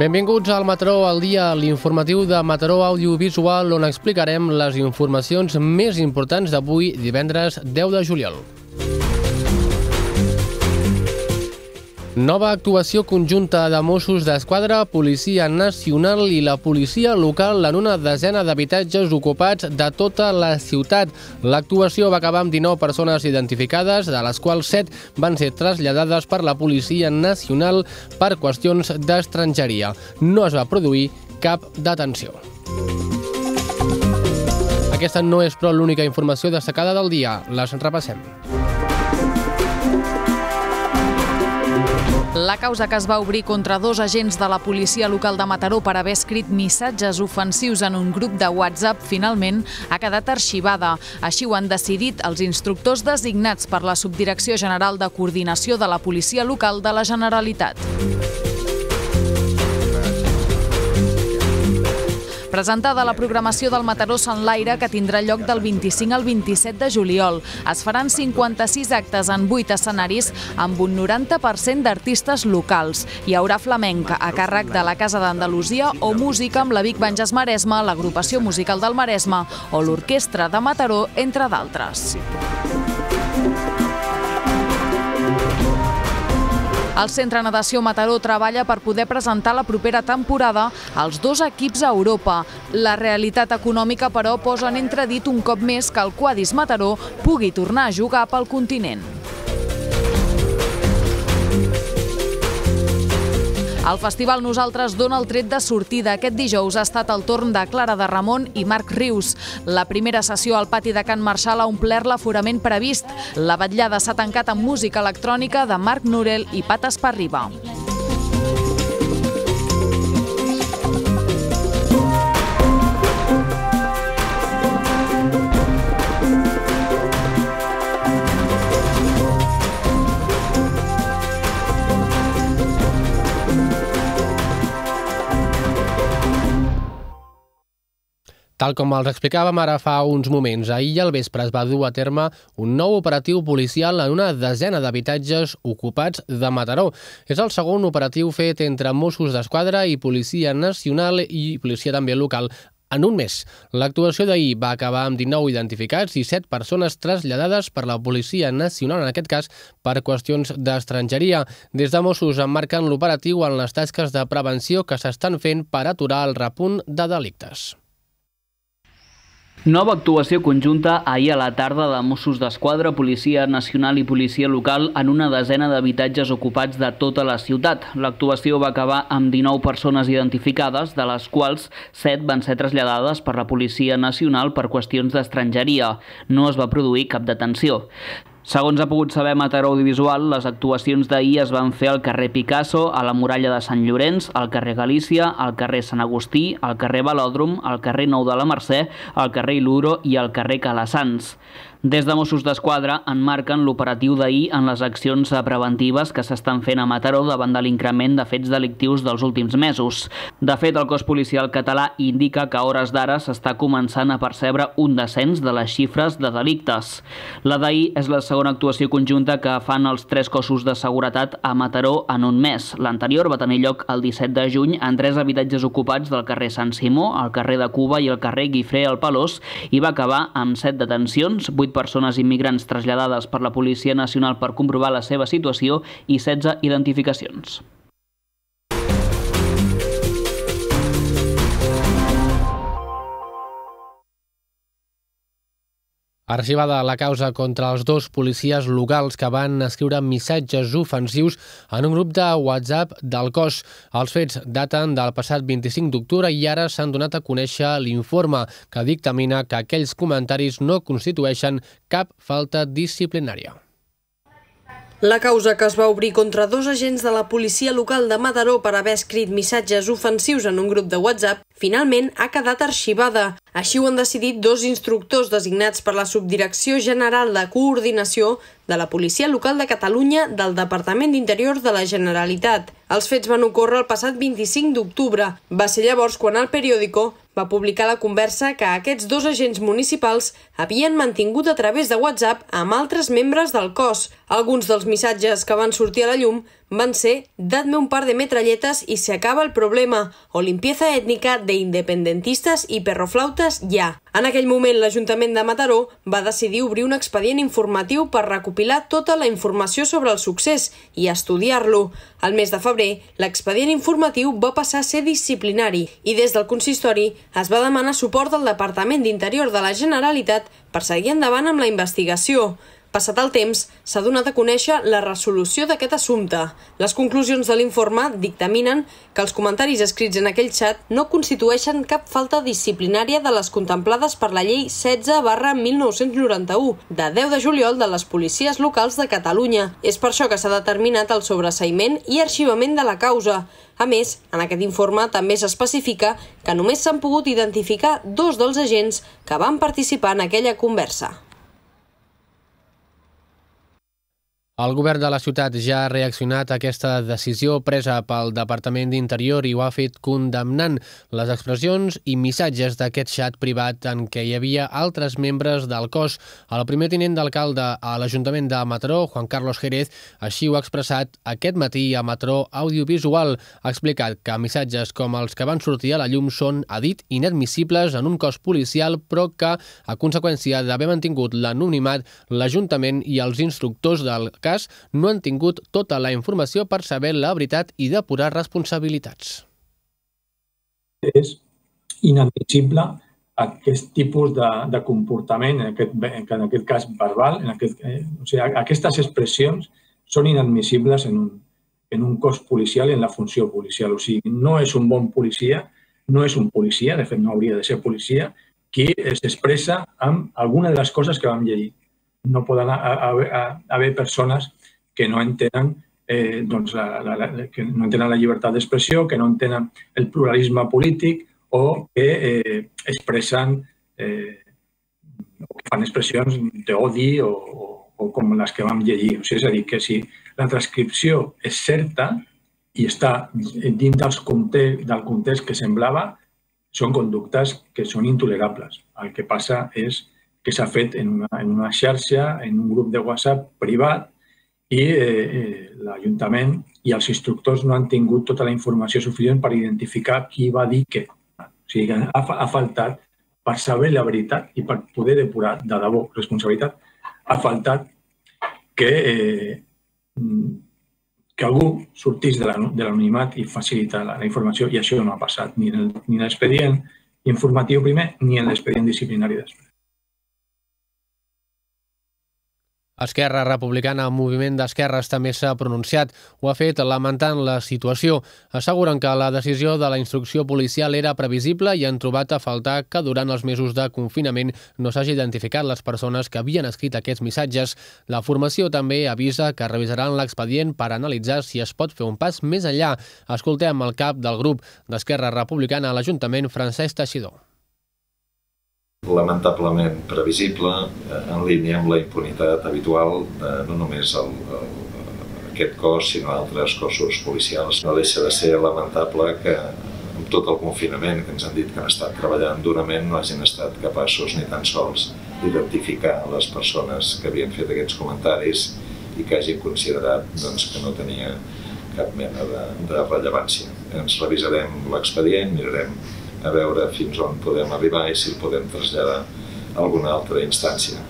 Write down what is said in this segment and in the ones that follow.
Benvinguts al Mataró al dia, l'informatiu de Mataró Audiovisual, on explicarem les informacions més importants d'avui, divendres 10 de juliol. Nova actuació conjunta de Mossos d'Esquadra, Policia Nacional i la Policia Local en una desena d'habitatges ocupats de tota la ciutat. L'actuació va acabar amb 19 persones identificades, de les quals 7 van ser traslladades per la Policia Nacional per qüestions d'estrangeria. No es va produir cap detenció. Aquesta no és, però, l'única informació destacada del dia. Les repassem. La causa que es va obrir contra dos agents de la policia local de Mataró per haver escrit missatges ofensius en un grup de WhatsApp finalment ha quedat arxivada. Així ho han decidit els instructors designats per la Subdirecció General de Coordinació de la Policia Local de la Generalitat. Presentada la programació del Mataró Sant Laire, que tindrà lloc del 25 al 27 de juliol. Es faran 56 actes en 8 escenaris amb un 90% d'artistes locals. Hi haurà flamenc a càrrec de la Casa d'Andalusia o música amb la Vic Banges Maresma, l'agrupació musical del Maresme o l'Orquestra de Mataró, entre d'altres. El Centre Natació Mataró treballa per poder presentar la propera temporada als dos equips a Europa. La realitat econòmica, però, posa en entredit un cop més que el Quadis Mataró pugui tornar a jugar pel continent. El festival Nosaltres dona el tret de sortida. Aquest dijous ha estat el torn de Clara de Ramon i Marc Rius. La primera sessió al pati de Can Marçal ha omplert l'aforament previst. La vetllada s'ha tancat amb música electrònica de Marc Norel i Pat Esparriba. Tal com els explicàvem ara fa uns moments, ahir al vespre es va dur a terme un nou operatiu policial en una desena d'habitatges ocupats de Mataró. És el segon operatiu fet entre Mossos d'Esquadra i Policia Nacional i Policia també local en un mes. L'actuació d'ahir va acabar amb 19 identificats i 7 persones traslladades per la Policia Nacional, en aquest cas per qüestions d'estrangeria. Des de Mossos emmarquen l'operatiu en les tasques de prevenció que s'estan fent per aturar el repunt de delictes. Nova actuació conjunta ahir a la tarda de Mossos d'Esquadra, Policia Nacional i Policia Local en una desena d'habitatges ocupats de tota la ciutat. L'actuació va acabar amb 19 persones identificades, de les quals 7 van ser traslladades per la Policia Nacional per qüestions d'estrangeria. No es va produir cap detenció. Segons ha pogut saber Mataró Audiovisual, les actuacions d'ahir es van fer al carrer Picasso, a la muralla de Sant Llorenç, al carrer Galícia, al carrer Sant Agustí, al carrer Velòdrom, al carrer Nou de la Mercè, al carrer Iluro i al carrer Calassans. Des de Mossos d'Esquadra enmarquen l'operatiu d'ahir en les accions preventives que s'estan fent a Mataró davant de l'increment de fets delictius dels últims mesos. De fet, el cos policial català indica que a hores d'ara s'està començant a percebre un descens de les xifres de delictes. La d'ahir és la segona actuació conjunta que fan els tres cossos de seguretat a Mataró en un mes. L'anterior va tenir lloc el 17 de juny en tres habitatges ocupats del carrer Sant Simó, al carrer de Cuba i el carrer Guifré al Palós i va acabar amb set detencions, 8 8 persones immigrants traslladades per la Policia Nacional per comprovar la seva situació i 16 identificacions. Arxivada la causa contra els dos policies locals que van escriure missatges ofensius en un grup de WhatsApp del cos. Els fets daten del passat 25 d'octubre i ara s'han donat a conèixer l'informe que dictamina que aquells comentaris no constitueixen cap falta disciplinària. La causa que es va obrir contra dos agents de la policia local de Mataró per haver escrit missatges ofensius en un grup de WhatsApp finalment ha quedat arxivada. Així ho han decidit dos instructors designats per la Subdirecció General de Coordinació de la Policia Local de Catalunya del Departament d'Interior de la Generalitat. Els fets van ocórrer el passat 25 d'octubre. Va ser llavors quan el periòdico va publicar la conversa que aquests dos agents municipals havien mantingut a través de WhatsApp amb altres membres del cos. Alguns dels missatges que van sortir a la llum van ser «Dadme un par de metralletes y se acaba el problema» o «Limpieza ètnica de independentistes i perroflautes ja». En aquell moment, l'Ajuntament de Mataró va decidir obrir un expedient informatiu per recopilar tota la informació sobre el succés i estudiar-lo. Al mes de febrer, l'expedient informatiu va passar a ser disciplinari i des del consistori es va demanar suport del Departament d'Interior de la Generalitat per seguir endavant amb la investigació. Passat el temps, s'ha donat a conèixer la resolució d'aquest assumpte. Les conclusions de l'informe dictaminen que els comentaris escrits en aquell xat no constitueixen cap falta disciplinària de les contemplades per la llei 16 barra 1991 de 10 de juliol de les policies locals de Catalunya. És per això que s'ha determinat el sobreseïment i arxivament de la causa. A més, en aquest informe també s'especifica que només s'han pogut identificar dos dels agents que van participar en aquella conversa. El govern de la ciutat ja ha reaccionat a aquesta decisió presa pel Departament d'Interior i ho ha fet condemnant les expressions i missatges d'aquest xat privat en què hi havia altres membres del cos. El primer tinent d'alcalde a l'Ajuntament de Mataró, Juan Carlos Jerez, així ho ha expressat aquest matí a Mataró Audiovisual. Ha explicat que missatges com els que van sortir a la llum són, ha dit, inadmissibles en un cos policial, però que, a conseqüència d'haver mantingut l'anonimat, l'Ajuntament i els instructors del cas cas, no han tingut tota la informació per saber la veritat i depurar responsabilitats. És inadmissible aquest tipus de, de comportament, en aquest, en aquest cas verbal, en aquest, eh, o sigui, aquestes expressions són inadmissibles en un, en un cos policial i en la funció policial. O sigui, no és un bon policia, no és un policia, de fet no hauria de ser policia, qui s'expressa amb alguna de les coses que vam llegir no poden haver persones que no entenen eh, doncs la, la, que no entenen la llibertat d'expressió, que no entenen el pluralisme polític o que eh, expressen eh, o que fan expressions d'odi o, o, o com les que vam llegir. O sigui, és a dir, que si la transcripció és certa i està dins dels context, del context que semblava, són conductes que són intolerables. El que passa és que s'ha fet en una, en una xarxa, en un grup de WhatsApp privat i eh, eh, l'Ajuntament i els instructors no han tingut tota la informació suficient per identificar qui va dir què. O sigui, ha, ha faltat, per saber la veritat i per poder depurar de debò responsabilitat, ha faltat que, eh, que algú sortís de l'anonimat i facilita la, la informació i això no ha passat ni en l'expedient informatiu primer ni en l'expedient disciplinari després. Esquerra Republicana, el moviment d'esquerres, també s'ha pronunciat. Ho ha fet lamentant la situació. Asseguren que la decisió de la instrucció policial era previsible i han trobat a faltar que durant els mesos de confinament no s'hagi identificat les persones que havien escrit aquests missatges. La formació també avisa que revisaran l'expedient per analitzar si es pot fer un pas més enllà. Escoltem el cap del grup d'Esquerra Republicana a l'Ajuntament, Francesc Teixidor lamentablement previsible, eh, en línia amb la impunitat habitual de no només el, el, aquest cos, sinó altres cossos policials. No deixa de ser lamentable que amb tot el confinament que ens han dit que han estat treballant durament no hagin estat capaços ni tan sols d'identificar les persones que havien fet aquests comentaris i que hagin considerat doncs, que no tenia cap mena de, de rellevància. Ens revisarem l'expedient, mirarem a veure fins on podem arribar i si el podem traslladar a alguna altra instància.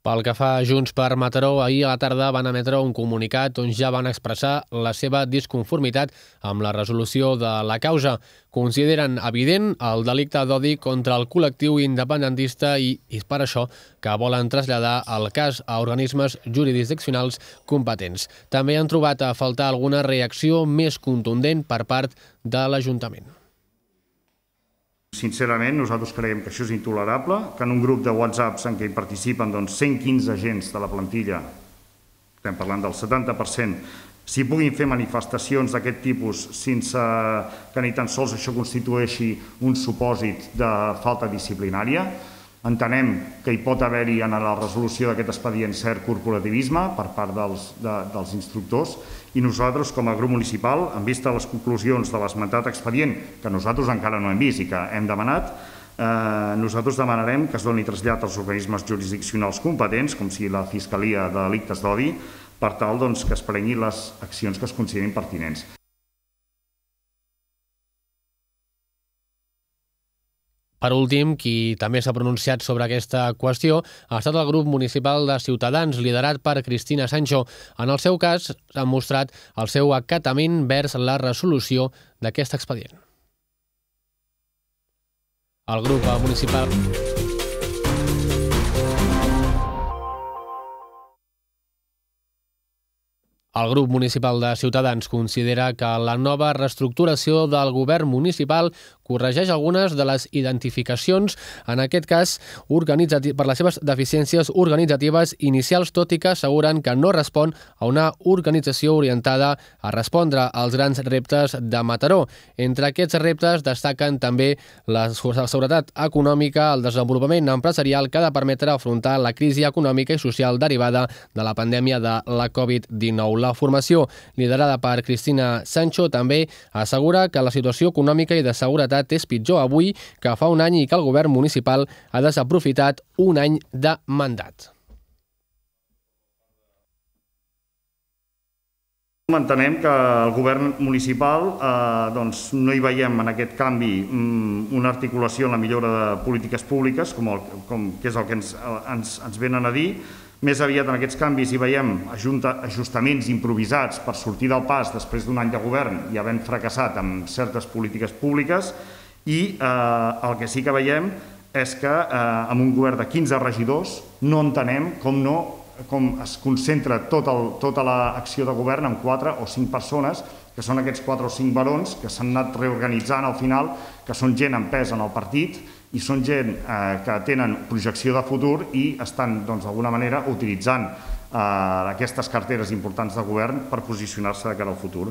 Pel que fa a Junts per Mataró, ahir a la tarda van emetre un comunicat on ja van expressar la seva disconformitat amb la resolució de la causa. Consideren evident el delicte d'odi contra el col·lectiu independentista i és per això que volen traslladar el cas a organismes jurisdiccionals competents. També han trobat a faltar alguna reacció més contundent per part de l'Ajuntament. Sincerament, nosaltres creiem que això és intolerable, que en un grup de whatsapps en què hi participen doncs, 115 agents de la plantilla, estem parlant del 70%, si puguin fer manifestacions d'aquest tipus sense que ni tan sols això constitueixi un supòsit de falta disciplinària, Entenem que hi pot haver-hi en la resolució d'aquest expedient cert corporativisme per part dels, de, dels instructors i nosaltres, com a grup municipal, en vista de les conclusions de l'esmentat expedient, que nosaltres encara no hem vist i que hem demanat, eh, nosaltres demanarem que es doni trasllat als organismes jurisdiccionals competents, com sigui la Fiscalia de Delictes d'Odi, per tal doncs, que es prenguin les accions que es considerin pertinents. Per últim, qui també s'ha pronunciat sobre aquesta qüestió ha estat el grup municipal de Ciutadans, liderat per Cristina Sancho. En el seu cas, ha mostrat el seu acatament vers la resolució d'aquest expedient. El grup municipal... El grup municipal de Ciutadans considera que la nova reestructuració del govern municipal corregeix algunes de les identificacions, en aquest cas per les seves deficiències organitzatives inicials, tot i que asseguren que no respon a una organització orientada a respondre als grans reptes de Mataró. Entre aquests reptes destaquen també la seguretat econòmica, el desenvolupament empresarial que ha de permetre afrontar la crisi econòmica i social derivada de la pandèmia de la Covid-19. La formació, liderada per Cristina Sancho, també assegura que la situació econòmica i de seguretat és pitjor avui que fa un any i que el govern municipal ha desaprofitat un any de mandat. Entenem que el govern municipal eh, doncs, no hi veiem en aquest canvi mm, una articulació en la millora de polítiques públiques, com, el, com que és el que ens, ens, ens venen a dir, més aviat en aquests canvis hi veiem ajustaments improvisats per sortir del pas després d'un any de govern i havent fracassat amb certes polítiques públiques i eh, el que sí que veiem és que eh, amb un govern de 15 regidors no entenem com no com es concentra tot el, tota l'acció de govern en 4 o 5 persones, que són aquests 4 o 5 barons que s'han anat reorganitzant al final, que són gent en pes en el partit i són gent eh, que tenen projecció de futur i estan doncs, d'alguna manera utilitzant eh, aquestes carteres importants de govern per posicionar-se de cara al futur.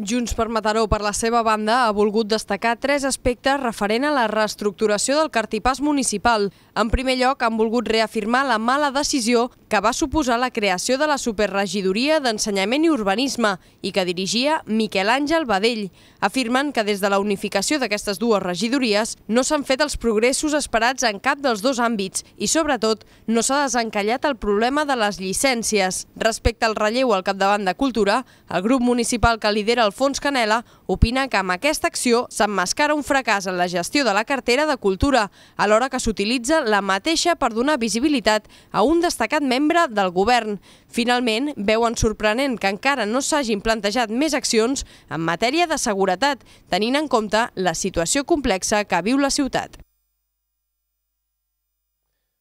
Junts per Mataró, per la seva banda, ha volgut destacar tres aspectes referent a la reestructuració del cartipàs municipal. En primer lloc, han volgut reafirmar la mala decisió que va suposar la creació de la Superregidoria d'Ensenyament i Urbanisme i que dirigia Miquel Àngel Badell. Afirmen que des de la unificació d'aquestes dues regidories no s'han fet els progressos esperats en cap dels dos àmbits i, sobretot, no s'ha desencallat el problema de les llicències. Respecte al relleu al capdavant de Cultura, el grup municipal que lidera el Alfons Canela opina que amb aquesta acció s'emmascara un fracàs en la gestió de la cartera de Cultura, alhora que s'utilitza la mateixa per donar visibilitat a un destacat membre del govern. Finalment, veuen sorprenent que encara no s'hagin plantejat més accions en matèria de seguretat, tenint en compte la situació complexa que viu la ciutat.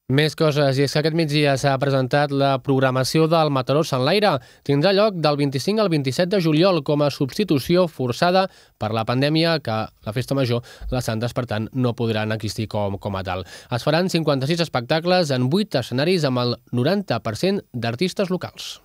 Més coses, i és que aquest migdia s'ha presentat la programació del Mataró Sant Laire. Tindrà lloc del 25 al 27 de juliol com a substitució forçada per la pandèmia que la Festa Major, les Santes, per tant, no podran existir com, com a tal. Es faran 56 espectacles en 8 escenaris amb el 90% d'artistes locals.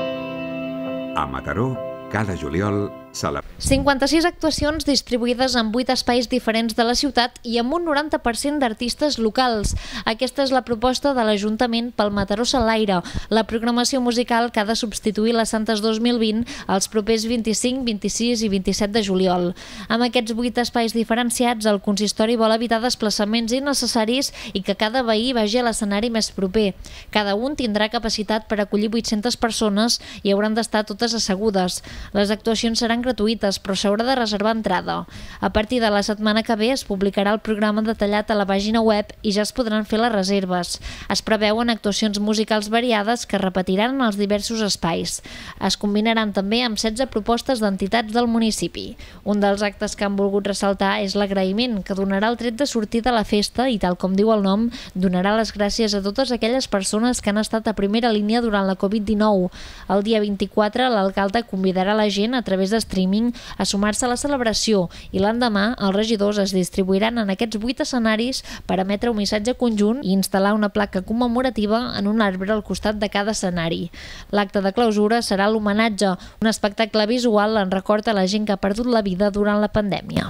A Mataró, cada juliol, Sala. 56 actuacions distribuïdes en 8 espais diferents de la ciutat i amb un 90% d'artistes locals. Aquesta és la proposta de l'Ajuntament pel Mataró Salaire, la programació musical que ha de substituir les Santes 2020 els propers 25, 26 i 27 de juliol. Amb aquests 8 espais diferenciats, el consistori vol evitar desplaçaments innecessaris i que cada veí vagi a l'escenari més proper. Cada un tindrà capacitat per acollir 800 persones i hauran d'estar totes assegudes. Les actuacions seran gratuïtes, però s'haurà de reservar entrada. A partir de la setmana que ve es publicarà el programa detallat a la pàgina web i ja es podran fer les reserves. Es preveuen actuacions musicals variades que repetiran en els diversos espais. Es combinaran també amb 16 propostes d'entitats del municipi. Un dels actes que han volgut ressaltar és l'agraïment que donarà el tret de sortir de la festa i, tal com diu el nom, donarà les gràcies a totes aquelles persones que han estat a primera línia durant la Covid-19. El dia 24 l'alcalde convidarà la gent a través de streaming a sumar-se a la celebració i l'endemà els regidors es distribuiran en aquests vuit escenaris per emetre un missatge conjunt i instal·lar una placa commemorativa en un arbre al costat de cada escenari. L'acte de clausura serà l'homenatge, un espectacle visual en record a la gent que ha perdut la vida durant la pandèmia.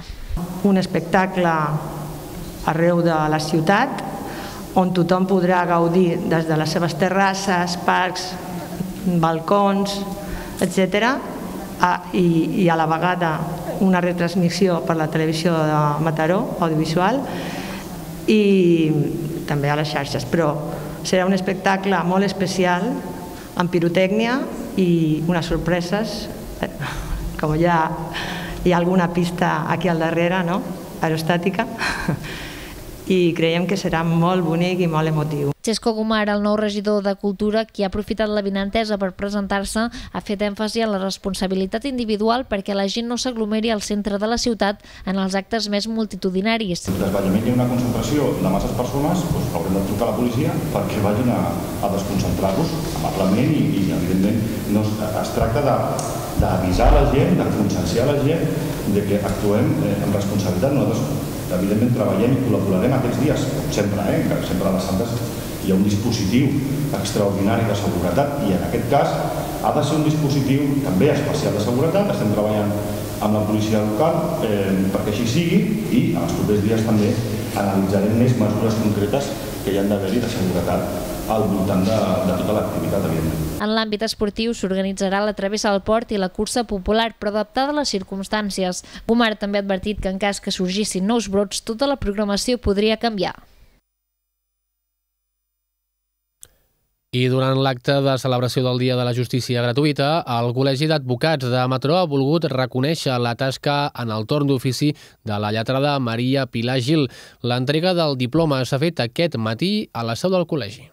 Un espectacle arreu de la ciutat on tothom podrà gaudir des de les seves terrasses, parcs, balcons, etc i, i a la vegada una retransmissió per la televisió de Mataró, audiovisual, i també a les xarxes, però serà un espectacle molt especial amb pirotècnia i unes sorpreses, eh, com ja hi ha alguna pista aquí al darrere, no? aerostàtica, i creiem que serà molt bonic i molt emotiu. Xesco Gomar, el nou regidor de Cultura, qui ha aprofitat la vinentesa per presentar-se, ha fet èmfasi en la responsabilitat individual perquè la gent no s'aglomeri al centre de la ciutat en els actes més multitudinaris. Si desvetllament hi ha una concentració de masses persones, doncs haurem de trucar a la policia perquè vagin a, a desconcentrar-los amablement i, i evidentment no es, es tracta de d'avisar la gent, de conscienciar la gent de que actuem eh, amb responsabilitat. Nosaltres, evidentment, treballem i col·laborarem aquests dies, sempre, eh, que sempre a les Santes hi ha un dispositiu extraordinari de seguretat i en aquest cas ha de ser un dispositiu també especial de seguretat. Estem treballant amb la policia local eh, perquè així sigui i en els propers dies també analitzarem més mesures concretes que hi han d'haver-hi de seguretat al voltant de, de tota l'activitat, evidentment. En l'àmbit esportiu s'organitzarà la travessa al port i la cursa popular, però adaptada a les circumstàncies. Gomar també ha advertit que en cas que sorgissin nous brots, tota la programació podria canviar. I durant l'acte de celebració del Dia de la Justícia Gratuïta, el Col·legi d'Advocats de Matró ha volgut reconèixer la tasca en el torn d'ofici de la lletrada Maria Pilar Gil. L'entrega del diploma s'ha fet aquest matí a la seu del col·legi.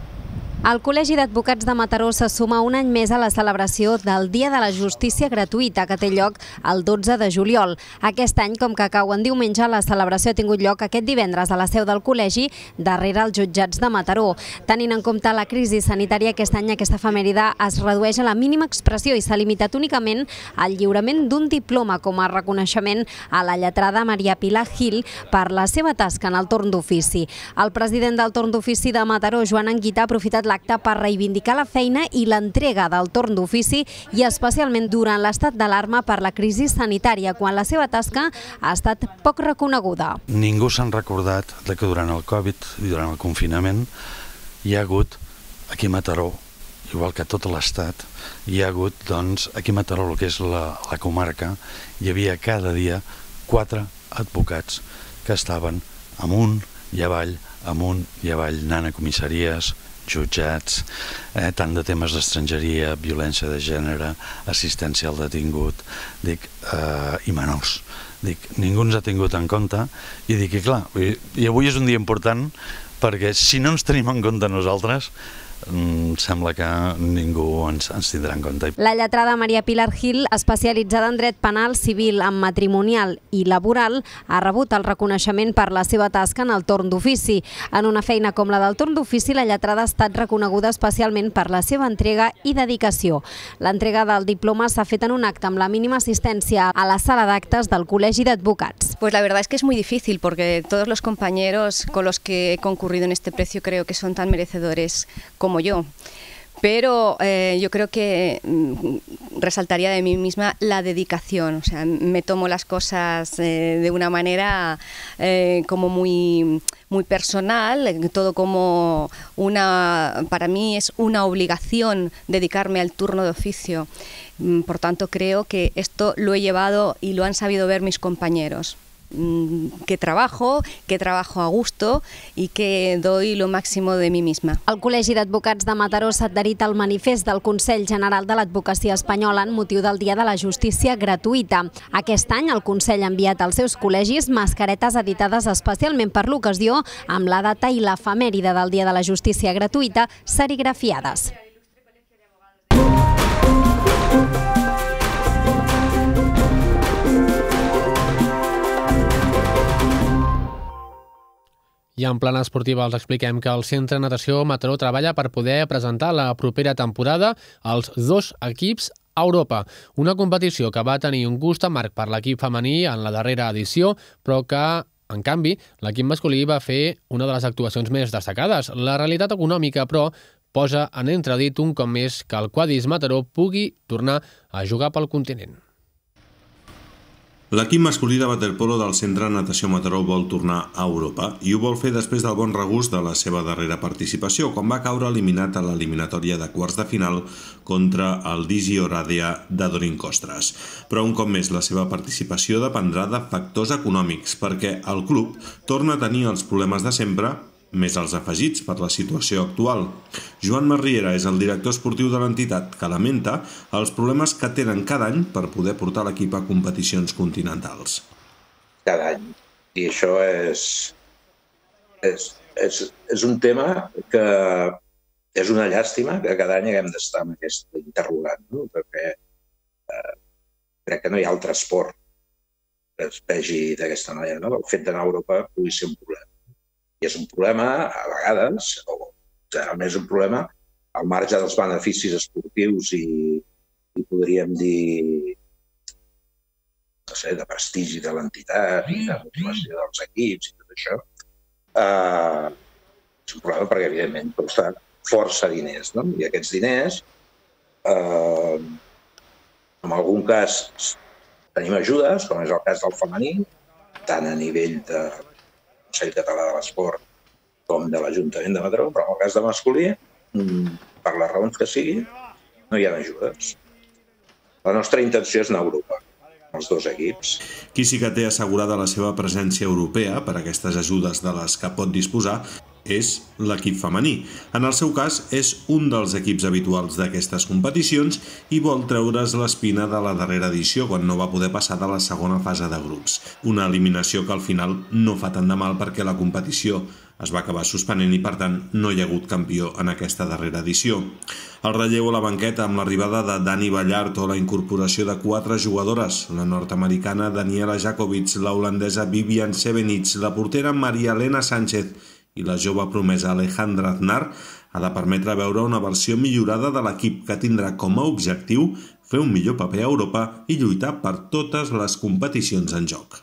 El Col·legi d'Advocats de Mataró se suma un any més a la celebració del Dia de la Justícia Gratuïta, que té lloc el 12 de juliol. Aquest any, com que cau en diumenge, la celebració ha tingut lloc aquest divendres a la seu del col·legi, darrere els jutjats de Mataró. Tenint en compte la crisi sanitària, aquest any aquesta efemèride es redueix a la mínima expressió i s'ha limitat únicament al lliurament d'un diploma com a reconeixement a la lletrada Maria Pilar Gil per la seva tasca en el torn d'ofici. El president del torn d'ofici de Mataró, Joan Anguita, ha aprofitat l'acte per reivindicar la feina i l'entrega del torn d'ofici i especialment durant l'estat d'alarma per la crisi sanitària, quan la seva tasca ha estat poc reconeguda. Ningú s'han recordat de que durant el Covid i durant el confinament hi ha hagut aquí a Mataró igual que tot l'Estat, hi ha hagut, doncs, aquí a Mataró, el que és la, la comarca, hi havia cada dia quatre advocats que estaven amunt i avall, amunt i avall, anant a comissaries, jutjats, eh, tant de temes d'estrangeria, violència de gènere, assistència al detingut, dic, eh, i menors. Dic, ningú ens ha tingut en compte i dic, i clar, i avui és un dia important perquè si no ens tenim en compte nosaltres, sembla que ningú ens, ens tindrà en compte. La lletrada Maria Pilar Gil, especialitzada en dret penal, civil, en matrimonial i laboral, ha rebut el reconeixement per la seva tasca en el torn d'ofici. En una feina com la del torn d'ofici, la lletrada ha estat reconeguda especialment per la seva entrega i dedicació. L'entrega del diploma s'ha fet en un acte amb la mínima assistència a la sala d'actes del Col·legi d'Advocats. Pues la verdad es que es muy difícil porque todos los compañeros con los que he concurrido en este precio creo que son tan merecedores como como yo. Pero eh, yo creo que mm, resaltaría de mí misma la dedicación. O sea, me tomo las cosas eh, de una manera eh, como muy, muy personal, todo como una, para mí es una obligación dedicarme al turno de oficio. Mm, por tanto, creo que esto lo he llevado y lo han sabido ver mis compañeros. Mm, que trabajo, que trabajo a gusto i que doy lo máximo de mi misma. El Col·legi d'Advocats de Mataró s'ha adherit al manifest del Consell General de l'Advocacia Espanyola en motiu del Dia de la Justícia Gratuïta. Aquest any el Consell ha enviat als seus col·legis mascaretes editades especialment per l'ocasió amb la data i l'efemèride del Dia de la Justícia Gratuïta serigrafiades. I en plana esportiva els expliquem que el Centre Natació Mataró treballa per poder presentar la propera temporada als dos equips a Europa, una competició que va tenir un gust amarg per l'equip femení en la darrera edició, però que en canvi, l'equip masculí va fer una de les actuacions més destacades. La realitat econòmica, però, posa en entredit un cop més que el Quadis Mataró pugui tornar a jugar pel continent. L'equip masculí de waterpolo del Centre Natació Mataró vol tornar a Europa i ho vol fer després del bon regust de la seva darrera participació, quan va caure eliminat a l'eliminatòria de quarts de final contra el Digi Oradia de Dorin Costres. Però un cop més la seva participació dependrà de factors econòmics, perquè el club torna a tenir els problemes de sempre més els afegits per la situació actual. Joan Marriera és el director esportiu de l'entitat, que lamenta els problemes que tenen cada any per poder portar l'equip a competicions continentals. Cada any. I això és, és, és, és un tema que és una llàstima que cada any haguem d'estar amb aquest interrogant, no? perquè eh, crec que no hi ha altre esport que es vegi d'aquesta manera. No? El fet d'anar a Europa pugui ser un problema i és un problema, a vegades, o realment és un problema, al marge dels beneficis esportius i, i podríem dir no sé, de prestigi de l'entitat i de motivació dels equips i tot això, eh, és un problema perquè, evidentment, costa força diners. No? I aquests diners, eh, en algun cas, tenim ajudes, com és el cas del femení, tant a nivell de Consell Català de l'Esport com de l'Ajuntament de Mataró, però en el cas de masculí, mm, per les raons que sigui, no hi ha ajudes. La nostra intenció és anar a Europa, els dos equips. Qui sí que té assegurada la seva presència europea per aquestes ajudes de les que pot disposar és l'equip femení. En el seu cas, és un dels equips habituals d'aquestes competicions i vol treure's l'espina de la darrera edició quan no va poder passar de la segona fase de grups. Una eliminació que al final no fa tant de mal perquè la competició es va acabar suspenent i per tant no hi ha hagut campió en aquesta darrera edició. El relleu a la banqueta amb l'arribada de Dani Ballart o la incorporació de quatre jugadores, la nord-americana Daniela Jakovic, la holandesa Vivian Sevenich, la portera Maria Elena Sánchez i la jove promesa Alejandra Aznar ha de permetre veure una versió millorada de l'equip que tindrà com a objectiu fer un millor paper a Europa i lluitar per totes les competicions en joc.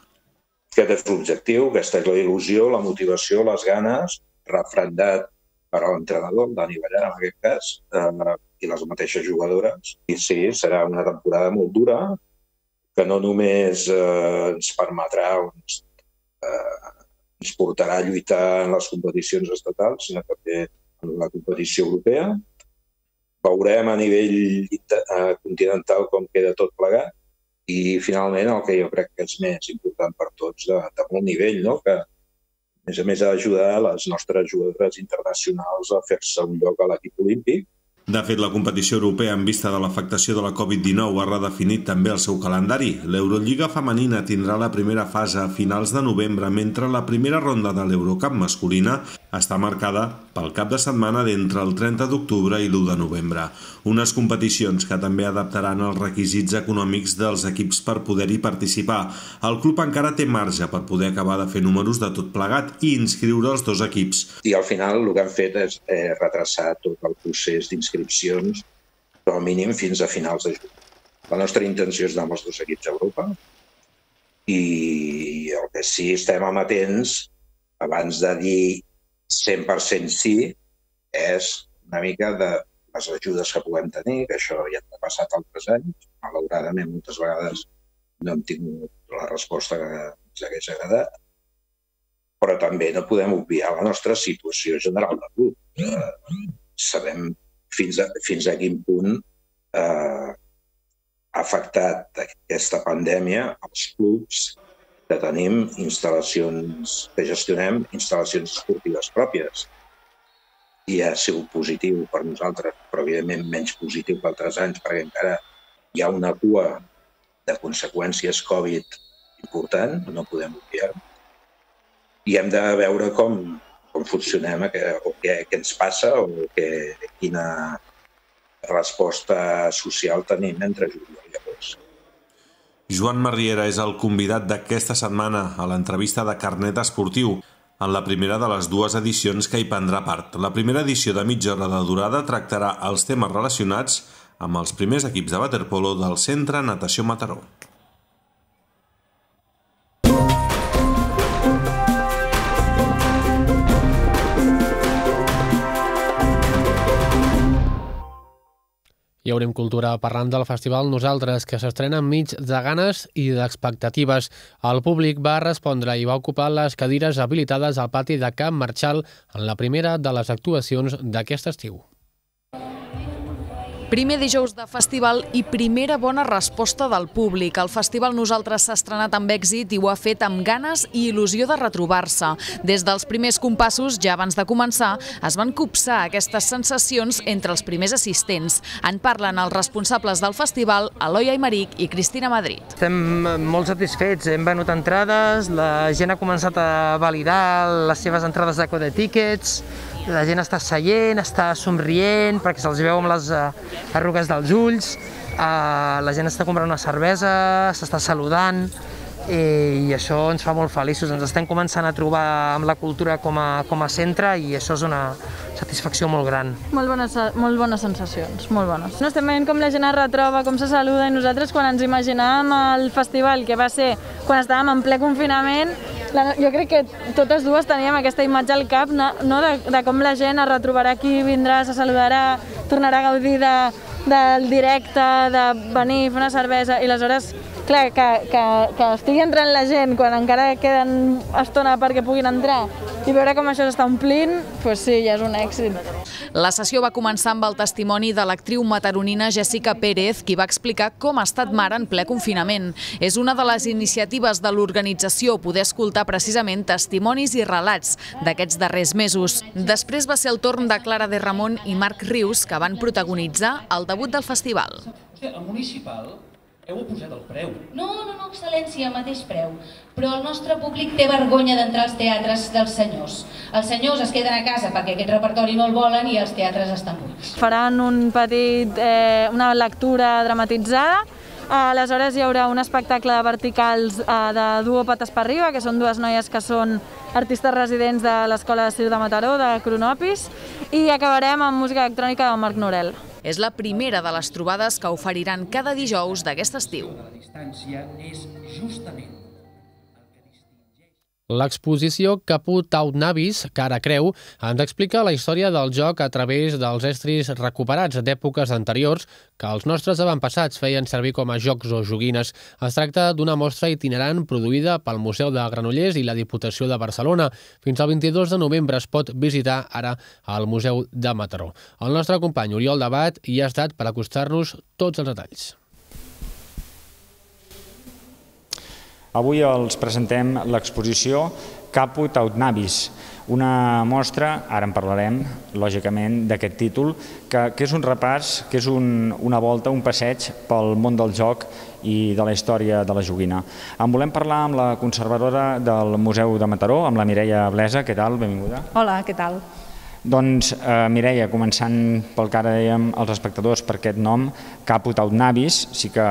Aquest és l'objectiu, aquesta és la il·lusió, la motivació, les ganes, refrendat per a l'entrenador, Dani Ballar en aquest cas, eh, i les mateixes jugadores. I sí, serà una temporada molt dura, que no només eh, ens permetrà uns, eh, ens portarà a lluitar en les competicions estatals, sinó també en la competició europea. Veurem a nivell eh, continental com queda tot plegat i finalment el que jo crec que és més important per tots de, de molt nivell, no? que a més a més ha d'ajudar les nostres jugadores internacionals a fer-se un lloc a l'equip olímpic de fet, la competició europea en vista de l'afectació de la Covid-19 ha redefinit també el seu calendari. L'Eurolliga femenina tindrà la primera fase a finals de novembre, mentre la primera ronda de l'Eurocup masculina està marcada pel cap de setmana d'entre el 30 d'octubre i l'1 de novembre. Unes competicions que també adaptaran els requisits econòmics dels equips per poder-hi participar. El club encara té marge per poder acabar de fer números de tot plegat i inscriure els dos equips. I al final el que han fet és eh, retrasar tot el procés d'inscripcions com a mínim fins a finals de juny. La nostra intenció és anar amb els dos equips a Europa i el que sí estem amatents abans de dir 100% sí és una mica de les ajudes que puguem tenir, que això ja ha passat altres anys. Malauradament, moltes vegades no hem tingut la resposta que ens hagués agradat, però també no podem obviar la nostra situació general de club. Eh, sabem fins a, fins a quin punt eh, ha afectat aquesta pandèmia als clubs que tenim instal·lacions, que gestionem instal·lacions esportives pròpies. I ha sigut positiu per nosaltres, però evidentment menys positiu que altres anys, perquè encara hi ha una cua de conseqüències Covid important, no podem obviar. I hem de veure com, com funcionem, o què, què ens passa, o què, quina resposta social tenim entre juliol i agost. Joan Marriera és el convidat d'aquesta setmana a l'entrevista de Carnet Esportiu, en la primera de les dues edicions que hi prendrà part. La primera edició de mitja hora de durada tractarà els temes relacionats amb els primers equips de waterpolo del Centre Natació Mataró. I Obrim Cultura parlant del festival Nosaltres, que s'estrena enmig de ganes i d'expectatives. El públic va respondre i va ocupar les cadires habilitades al pati de Camp Marchal en la primera de les actuacions d'aquest estiu. Primer dijous de festival i primera bona resposta del públic. El festival Nosaltres s'ha estrenat amb èxit i ho ha fet amb ganes i il·lusió de retrobar-se. Des dels primers compassos, ja abans de començar, es van copsar aquestes sensacions entre els primers assistents. En parlen els responsables del festival, Eloi Aymeric i Cristina Madrid. Estem molt satisfets, hem venut entrades, la gent ha començat a validar les seves entrades de code tickets, la gent està seient, està somrient perquè se'ls veu amb les uh, arrugues dels ulls, uh, la gent està comprant una cervesa, s'està saludant, i això ens fa molt feliços. Ens estem començant a trobar amb la cultura com a, com a centre i això és una satisfacció molt gran. Molt bones, molt bones sensacions, molt bones. No estem veient com la gent es retroba, com se saluda i nosaltres quan ens imaginàvem el festival que va ser quan estàvem en ple confinament la, jo crec que totes dues teníem aquesta imatge al cap no, no de, de com la gent es retrobarà aquí, vindrà, se saludarà, tornarà a gaudir de, del directe, de venir, fer una cervesa, i aleshores clar, que, que, que estigui entrant la gent quan encara queden estona perquè puguin entrar i veure com això s'està omplint, doncs sí, ja és un èxit. La sessió va començar amb el testimoni de l'actriu mataronina Jessica Pérez, qui va explicar com ha estat mare en ple confinament. És una de les iniciatives de l'organització poder escoltar precisament testimonis i relats d'aquests darrers mesos. Després va ser el torn de Clara de Ramon i Marc Rius, que van protagonitzar el debut del festival. El municipal heu posat el preu. No, no, no, excel·lència, mateix preu. Però el nostre públic té vergonya d'entrar als teatres dels senyors. Els senyors es queden a casa perquè aquest repertori no el volen i els teatres estan buits. Faran un petit, eh, una lectura dramatitzada Aleshores hi haurà un espectacle de verticals eh, de duo pates per arriba, que són dues noies que són artistes residents de l'Escola de Circ de Mataró, de Cronopis, i acabarem amb música electrònica de Marc Norel. És la primera de les trobades que oferiran cada dijous d'aquest estiu. La distància és justament L'exposició Caput Out Navis, cara creu, ens explica la història del joc a través dels estris recuperats d'èpoques anteriors que els nostres avantpassats feien servir com a jocs o joguines. Es tracta d'una mostra itinerant produïda pel Museu de Granollers i la Diputació de Barcelona. Fins al 22 de novembre es pot visitar ara al Museu de Mataró. El nostre company Oriol Debat hi ha estat per acostar-nos tots els detalls. Avui els presentem l'exposició Caput Aut Navis, una mostra, ara en parlarem, lògicament, d'aquest títol, que, que és un repàs, que és un, una volta, un passeig pel món del joc i de la història de la joguina. En volem parlar amb la conservadora del Museu de Mataró, amb la Mireia Blesa. Què tal? Benvinguda. Hola, què tal? Doncs, eh, Mireia, començant pel que ara dèiem els espectadors per aquest nom, Caput Aut Navis, sí que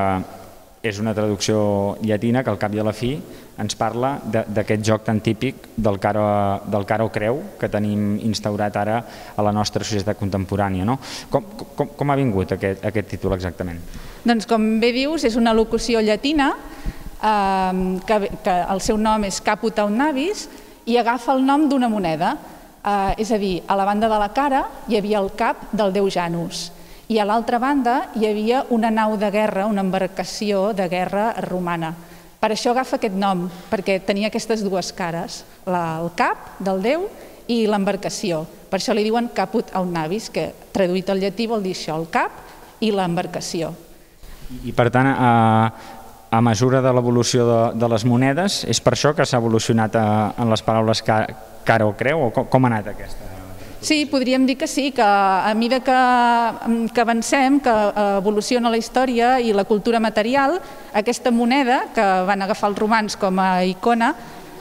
és una traducció llatina que al cap i a la fi ens parla d'aquest joc tan típic del cara, del cara o creu que tenim instaurat ara a la nostra societat contemporània. No? Com, com, com ha vingut aquest, aquest títol exactament? Doncs com bé dius, és una locució llatina eh, que, que el seu nom és Caput Navis i agafa el nom d'una moneda. Eh, és a dir, a la banda de la cara hi havia el cap del déu Janus i a l'altra banda hi havia una nau de guerra, una embarcació de guerra romana. Per això agafa aquest nom, perquè tenia aquestes dues cares, la, el cap del déu i l'embarcació. Per això li diuen caput navis, que traduït al llatí vol dir això, el cap i l'embarcació. I per tant, a, a mesura de l'evolució de, de les monedes, és per això que s'ha evolucionat a, en les paraules cara o creu, o com, com ha anat aquesta? Sí, podríem dir que sí, que a mesura que, que avancem, que evoluciona la història i la cultura material, aquesta moneda que van agafar els romans com a icona,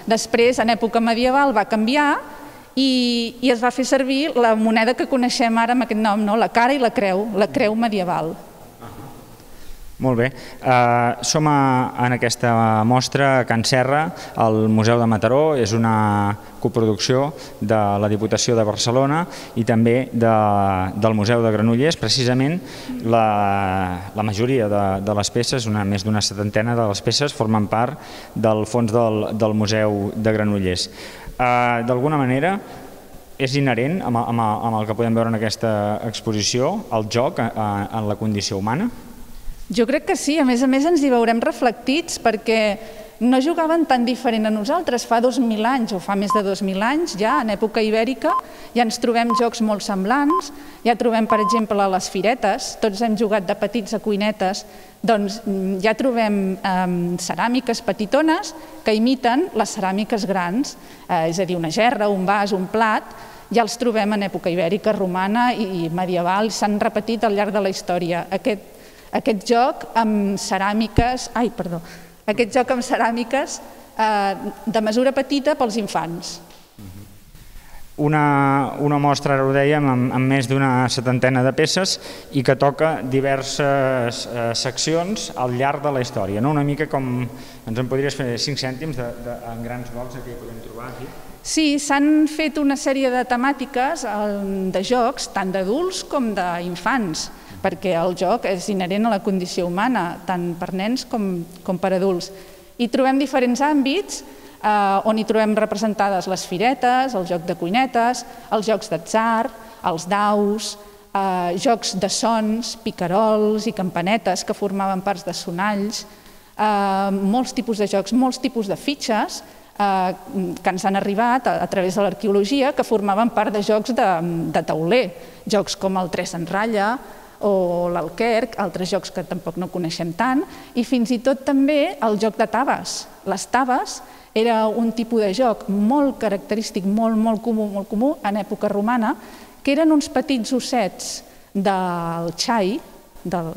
després, en època medieval, va canviar i, i es va fer servir la moneda que coneixem ara amb aquest nom, no? la cara i la creu, la creu medieval. Molt bé. Uh, som a, en aquesta mostra a Can Serra, al Museu de Mataró. És una coproducció de la Diputació de Barcelona i també de, del Museu de Granollers. Precisament la, la majoria de, de les peces, una, més d'una setantena de les peces, formen part del fons del, del Museu de Granollers. Uh, D'alguna manera, és inherent amb, amb, amb el que podem veure en aquesta exposició, el joc en, en la condició humana? Jo crec que sí, a més a més ens hi veurem reflectits perquè no jugaven tan diferent a nosaltres. Fa 2.000 anys o fa més de 2.000 anys, ja en època ibèrica, ja ens trobem jocs molt semblants, ja trobem, per exemple, les firetes, tots hem jugat de petits a cuinetes, doncs mm, ja trobem eh, ceràmiques petitones que imiten les ceràmiques grans, eh, és a dir, una gerra, un vas, un plat, ja els trobem en època ibèrica, romana i medieval, s'han repetit al llarg de la història. Aquest, aquest joc amb ceràmiques, ai, perdó, aquest joc amb ceràmiques eh, de mesura petita pels infants. Una, una mostra, ara ho dèiem, amb, amb més d'una setantena de peces i que toca diverses eh, seccions al llarg de la història. No? Una mica com ens en podries fer 5 cèntims de, de, en grans blocs que hi podem trobar aquí. Sí, s'han fet una sèrie de temàtiques de jocs, tant d'adults com d'infants perquè el joc és inherent a la condició humana, tant per nens com, com per adults. I trobem diferents àmbits eh, on hi trobem representades les firetes, el joc de cuinetes, els jocs d'atzar, els daus, eh, jocs de sons, picarols i campanetes que formaven parts de sonalls, eh, molts tipus de jocs, molts tipus de fitxes eh, que ens han arribat a, a través de l'arqueologia que formaven part de jocs de, de tauler, jocs com el tres en ratlla, o l'Alquerc, altres jocs que tampoc no coneixem tant, i fins i tot també el joc de taves. Les taves era un tipus de joc molt característic, molt, molt comú, molt comú en època romana, que eren uns petits ossets del xai, del,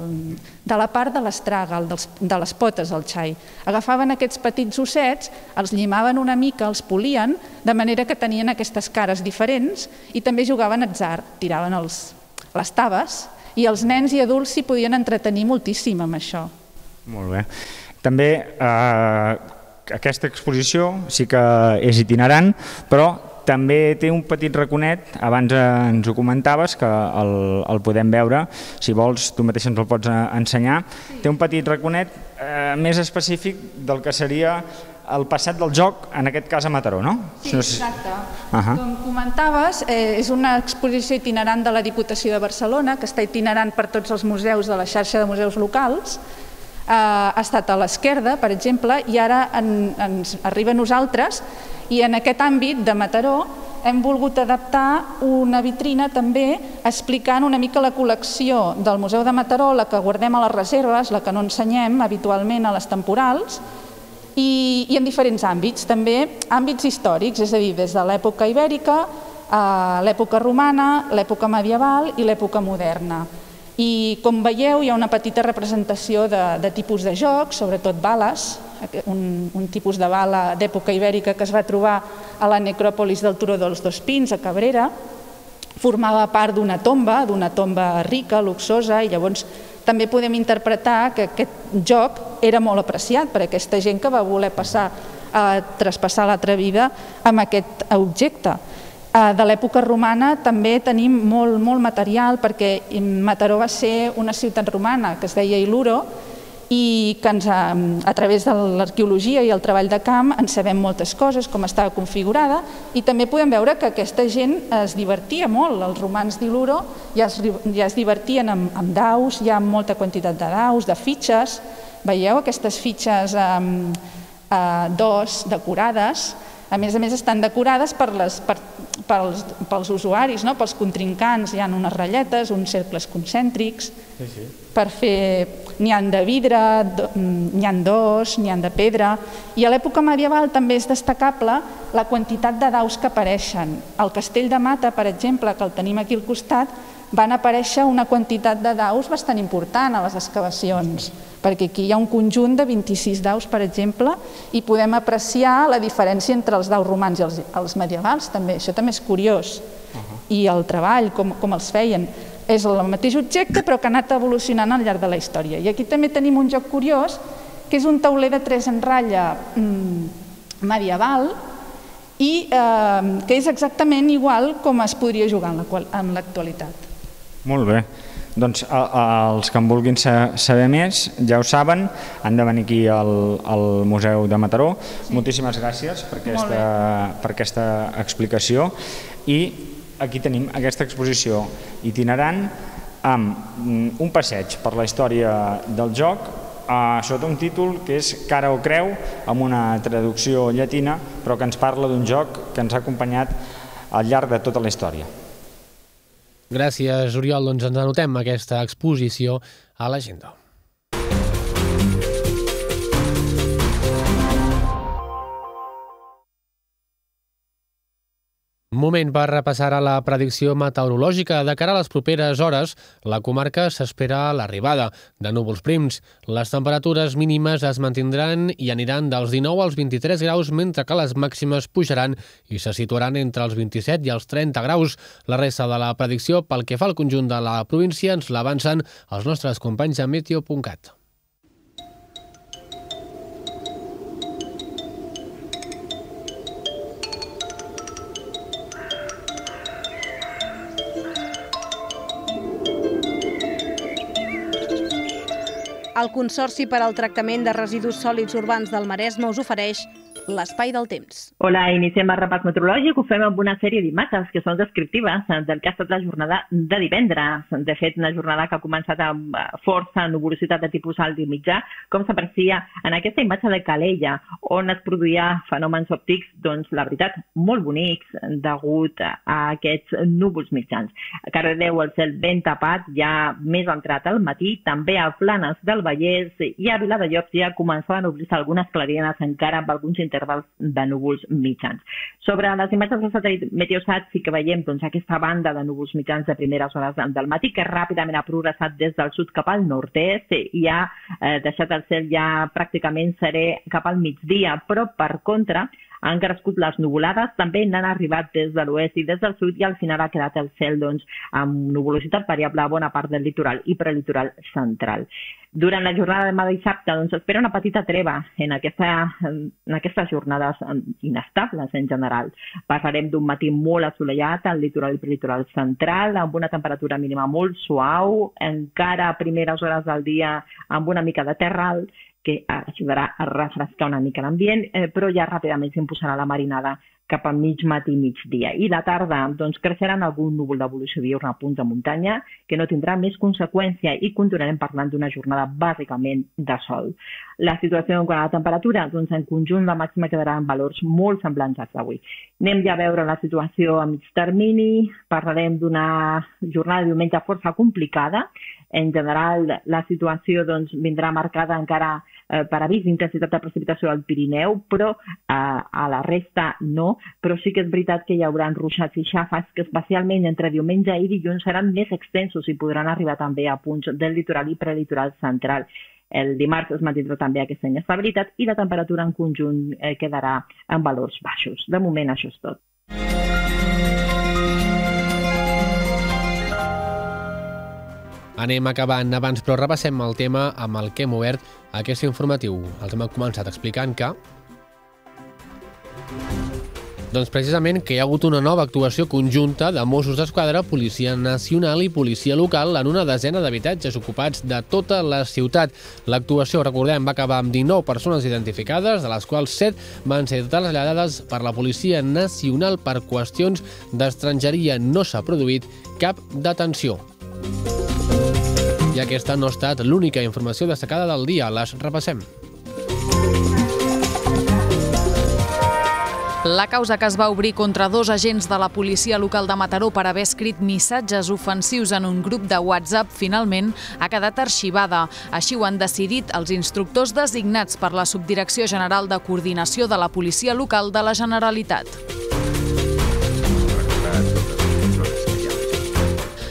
de la part de l'estraga, de les potes del xai. Agafaven aquests petits ossets, els llimaven una mica, els polien, de manera que tenien aquestes cares diferents i també jugaven atzar, tiraven els, les taves i els nens i adults s'hi podien entretenir moltíssim amb això. Molt bé. També eh, aquesta exposició sí que és itinerant, però també té un petit raconet, abans ens ho comentaves, que el, el podem veure, si vols tu mateix ens el pots ensenyar. Té un petit raconet eh, més específic del que seria el passat del joc, en aquest cas a Mataró, no? Sí, exacte. Uh -huh. Com comentaves, eh, és una exposició itinerant de la Diputació de Barcelona, que està itinerant per tots els museus de la xarxa de museus locals, eh, ha estat a l'esquerda, per exemple, i ara en, ens arriba a nosaltres, i en aquest àmbit de Mataró hem volgut adaptar una vitrina també explicant una mica la col·lecció del Museu de Mataró, la que guardem a les reserves, la que no ensenyem habitualment a les temporals, i, i en diferents àmbits, també àmbits històrics, és a dir, des de l'època ibèrica, a l'època romana, l'època medieval i l'època moderna. I com veieu hi ha una petita representació de, de tipus de jocs, sobretot bales, un, un tipus de bala d'època ibèrica que es va trobar a la necròpolis del Turó dels Dos Pins, a Cabrera, formava part d'una tomba, d'una tomba rica, luxosa, i llavors també podem interpretar que aquest joc era molt apreciat per aquesta gent que va voler passar a traspassar l'altra vida amb aquest objecte. Eh, de l'època romana també tenim molt, molt material perquè Mataró va ser una ciutat romana que es deia Iluro i que ens, a través de l'arqueologia i el treball de camp en sabem moltes coses, com estava configurada, i també podem veure que aquesta gent es divertia molt. Els romans d'Iluro ja, es, ja es divertien amb, amb daus, hi ha molta quantitat de daus, de fitxes. Veieu aquestes fitxes eh, eh, d'os decorades, a més a més estan decorades per les, per, pels, pels usuaris, no? pels contrincants, hi ha unes ratlletes, uns cercles concèntrics, sí, sí. per fer... N'hi han de vidre, n'hi han d'os, n'hi han de pedra, i a l'època medieval també és destacable la quantitat de daus que apareixen. Al castell de Mata, per exemple, que el tenim aquí al costat, van aparèixer una quantitat de daus bastant important a les excavacions perquè aquí hi ha un conjunt de 26 daus, per exemple, i podem apreciar la diferència entre els daus romans i els, els medievals, també. Això també és curiós. Uh -huh. I el treball, com, com els feien. És el mateix objecte, però que ha anat evolucionant al llarg de la història. I aquí també tenim un joc curiós, que és un tauler de tres en ratlla mmm, medieval, i eh, que és exactament igual com es podria jugar en l'actualitat. Molt bé. Doncs els que en vulguin saber més ja ho saben, han de venir aquí al, al Museu de Mataró. Sí. Moltíssimes gràcies per aquesta, per aquesta explicació i aquí tenim aquesta exposició itinerant amb mm, un passeig per la història del joc eh, sota un títol que és Cara o Creu, amb una traducció llatina, però que ens parla d'un joc que ens ha acompanyat al llarg de tota la història. Gràcies, Oriol. Doncs ens anotem aquesta exposició a l'agenda. Moment per repassar a la predicció meteorològica. De cara a les properes hores, la comarca s'espera l'arribada de núvols prims. Les temperatures mínimes es mantindran i aniran dels 19 als 23 graus, mentre que les màximes pujaran i se situaran entre els 27 i els 30 graus. La resta de la predicció pel que fa al conjunt de la província ens l'avancen els nostres companys de Meteo.cat. El Consorci per al Tractament de Residus Sòlids Urbans del Maresme us ofereix l'espai del temps. Hola, iniciem el repàs meteorològic. Ho fem amb una sèrie d'imatges que són descriptives del que ha estat la jornada de divendres. De fet, una jornada que ha començat amb eh, força nuvolositat de tipus alt i mitjà, com s'aprecia en aquesta imatge de Calella, on es produïa fenòmens òptics, doncs, la veritat, molt bonics degut a aquests núvols mitjans. A Cardedeu el cel ben tapat, ja més entrat al matí, també a Planes del Vallès i a Viladejobs ja començaven a obrir-se algunes clarienes encara amb alguns intervals de núvols mitjans. Sobre les imatges del satèl·lit Meteosat sí que veiem doncs, aquesta banda de núvols mitjans de primeres hores del matí que ràpidament ha progressat des del sud cap al nord-est i ha eh, deixat el cel ja pràcticament serè cap al migdia, però per contra han crescut les nuvolades, també n'han arribat des de l'oest i des del sud i al final ha quedat el cel doncs, amb nuvolositat variable a bona part del litoral i prelitoral central. Durant la jornada de demà dissabte doncs, espera una petita treva en, aquesta, en aquestes jornades inestables en general. Passarem d'un matí molt assolellat al litoral i prelitoral central, amb una temperatura mínima molt suau, encara a primeres hores del dia amb una mica de terra alt, que ajudarà a refrescar una mica l'ambient, eh, però ja ràpidament s'imposarà la marinada cap a mig matí i migdia. I la tarda doncs, creixeran algun núvol d'evolució diurna a punts de muntanya que no tindrà més conseqüència i continuarem parlant d'una jornada bàsicament de sol. La situació en quant a la temperatura, doncs en conjunt la màxima quedarà en valors molt semblants als d'avui. Anem ja a veure la situació a mig termini, parlarem d'una jornada de diumenge força complicada, en general, la situació doncs, vindrà marcada encara eh, per avís d'intensitat de precipitació al Pirineu, però eh, a la resta no. Però sí que és veritat que hi haurà ruixats i xafes que especialment entre diumenge i dilluns seran més extensos i podran arribar també a punts del litoral i prelitoral central. El dimarts es mantindrà també aquesta inestabilitat i la temperatura en conjunt eh, quedarà en valors baixos. De moment això és tot. Anem acabant abans, però repassem el tema amb el que hem obert aquest informatiu. Els hem començat explicant que doncs precisament que hi ha hagut una nova actuació conjunta de Mossos d'Esquadra, Policia Nacional i Policia Local en una desena d'habitatges ocupats de tota la ciutat. L'actuació, recordem, va acabar amb 19 persones identificades, de les quals 7 van ser traslladades per la Policia Nacional per qüestions d'estrangeria. No s'ha produït cap detenció. I aquesta no ha estat l'única informació destacada del dia. Les repassem. La causa que es va obrir contra dos agents de la policia local de Mataró per haver escrit missatges ofensius en un grup de WhatsApp finalment ha quedat arxivada. Així ho han decidit els instructors designats per la Subdirecció General de Coordinació de la Policia Local de la Generalitat.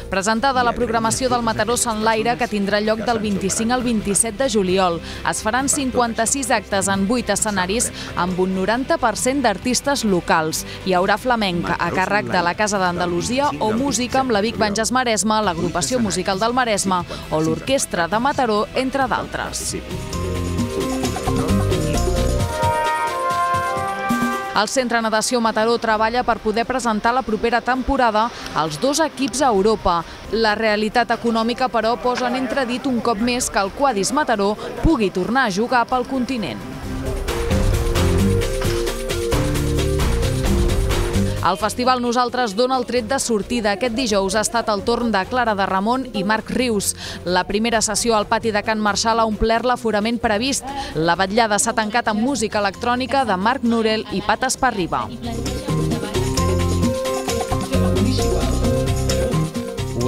Presentada la programació del Mataró Sant Laire, que tindrà lloc del 25 al 27 de juliol. Es faran 56 actes en 8 escenaris amb un 90% d'artistes locals. Hi haurà flamenc a càrrec de la Casa d'Andalusia o música amb la Vic Banges Maresme, l'agrupació musical del Maresme o l'Orquestra de Mataró, entre d'altres. El Centre Natació Mataró treballa per poder presentar la propera temporada als dos equips a Europa. La realitat econòmica, però, posa en entredit un cop més que el Quadis Mataró pugui tornar a jugar pel continent. El festival Nosaltres dona el tret de sortida. Aquest dijous ha estat el torn de Clara de Ramon i Marc Rius. La primera sessió al pati de Can Marçal ha omplert l'aforament previst. La vetllada s'ha tancat amb música electrònica de Marc Norel i Pat Esparriba.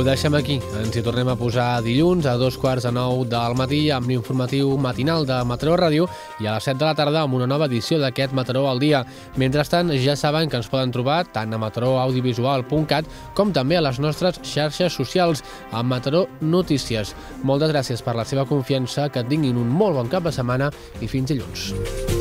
Deixem aquí. Ens hi tornem a posar dilluns a dos quarts de nou del matí amb l'informatiu matinal de Mataró Ràdio i a les 7 de la tarda amb una nova edició d'aquest Mataró al dia. Mentrestant, ja saben que ens poden trobar tant a mataroaudiovisual.cat com també a les nostres xarxes socials a Mataró Notícies. Moltes gràcies per la seva confiança, que tinguin un molt bon cap de setmana i fins dilluns.